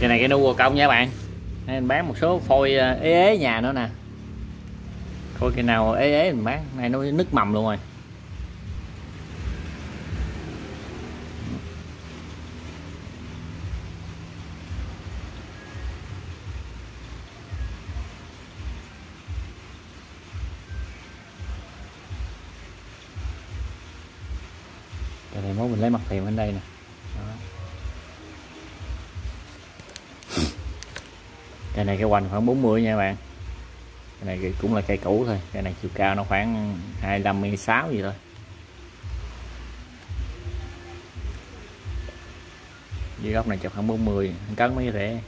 cái này cái nu bồ công nha bạn. Nên bán một số phôi ờ, ế ế nhà nữa nè. Coi cái nào ế ế mình bán. Này, nó nứt mầm luôn rồi. Cái này mốt mình lấy mặt tiền bên đây nè. Cây này cái hoành khoảng 40 nha bạn. Cái này cũng là cây cũ thôi. Cái này chiều cao nó khoảng 25 26 gì thôi. Dưới góc này chụp khoảng 40 cân mới rẻ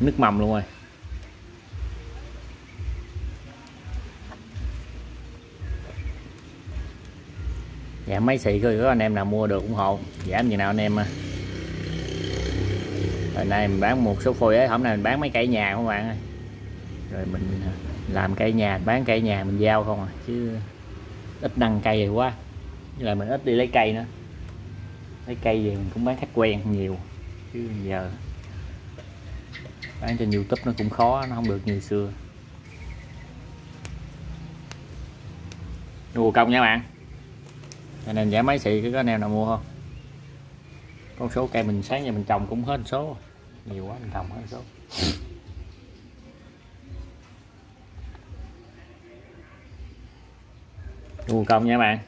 nước mầm luôn rồi. Dạ mấy xị có anh em nào mua được ủng hộ giảm dạ, gì nào anh em à? Hồi nay mình bán một số phôi ấy, hôm nay mình bán mấy cây nhà không bạn ơi? Rồi mình à, làm cây nhà, bán cây nhà mình giao không à? Chứ ít đăng cây rồi quá. Như là mình ít đi lấy cây nữa. Lấy cây gì mình cũng bán khách quen nhiều. Chứ giờ bán trên youtube nó cũng khó, nó không được như xưa. Mua công nha bạn cho nên giá mấy xị có anh em nào mua không? Con số cây mình sáng giờ mình trồng cũng hết số. Nhiều quá, mình trồng hết số. Mua công nha bạn.